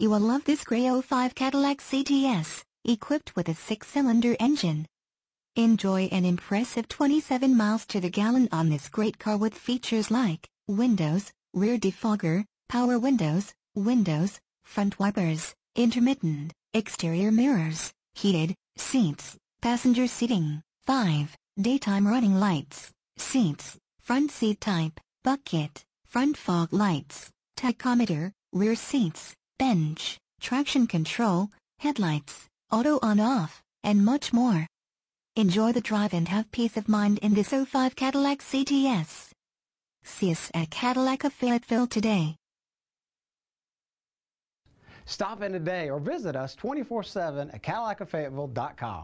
You will love this gray 05 Cadillac CTS, equipped with a six-cylinder engine. Enjoy an impressive 27 miles to the gallon on this great car with features like windows, rear defogger, power windows, windows, front wipers, intermittent, exterior mirrors, heated seats, passenger seating, 5, daytime running lights, seats, front seat type, bucket, front fog lights, tachometer, rear seats, bench, traction control, headlights, auto on-off, and much more. Enjoy the drive and have peace of mind in this 05 Cadillac CTS. See us at Cadillac of Fayetteville today. Stop in today or visit us 24-7 at CadillacofFayetteville.com.